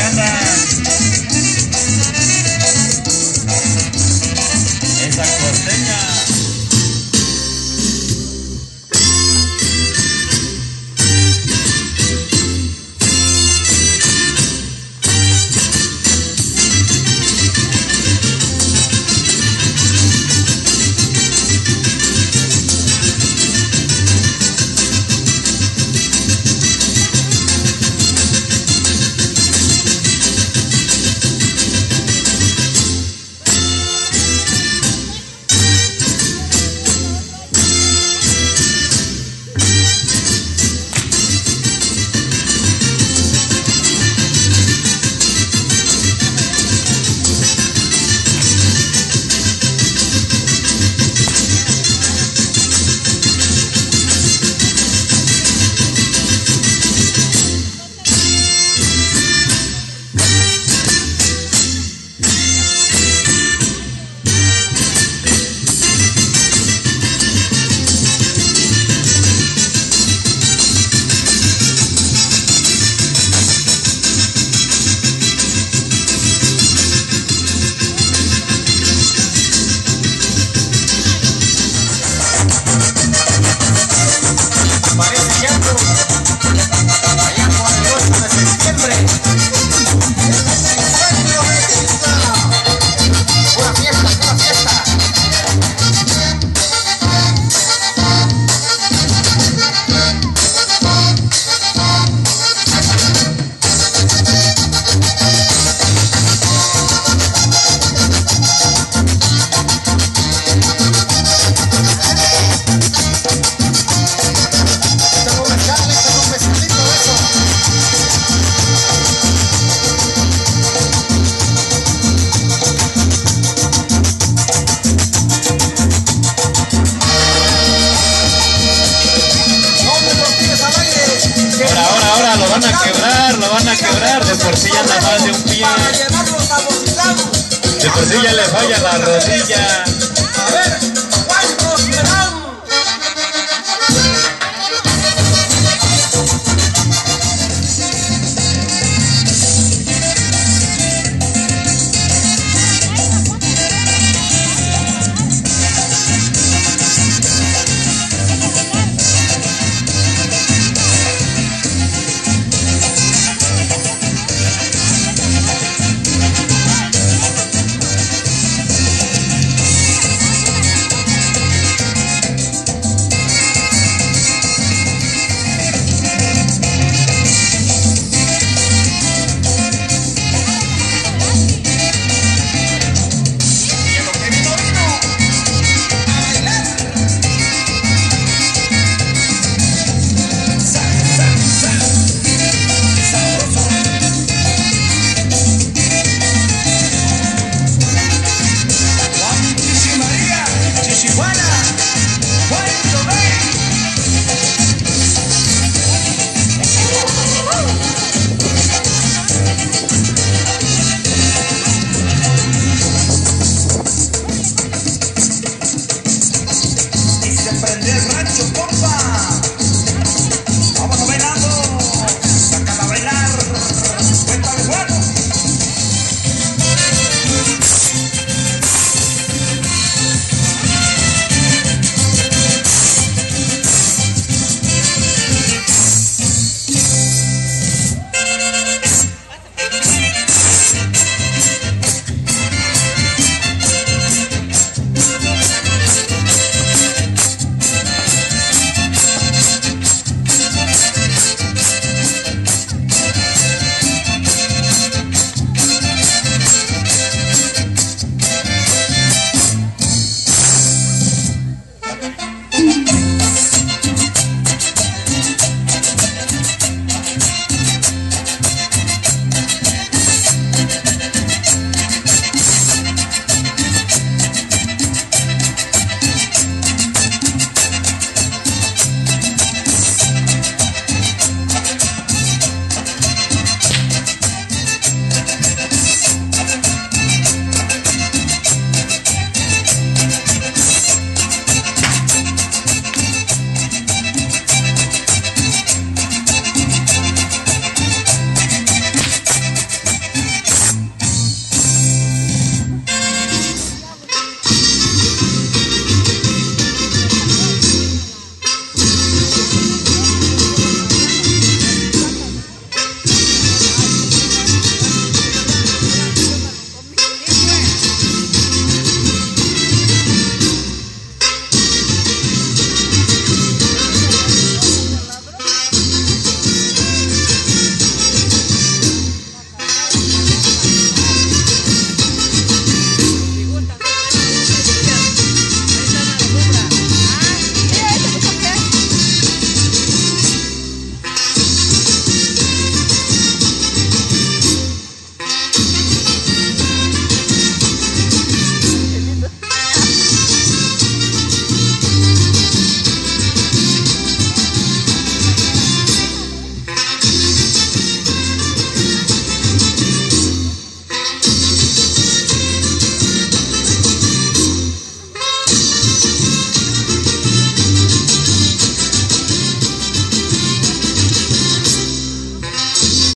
Yeah. van a quebrar, la van a quebrar, de por sí ya nada más de un pie. De por sí ya le falla la rodilla.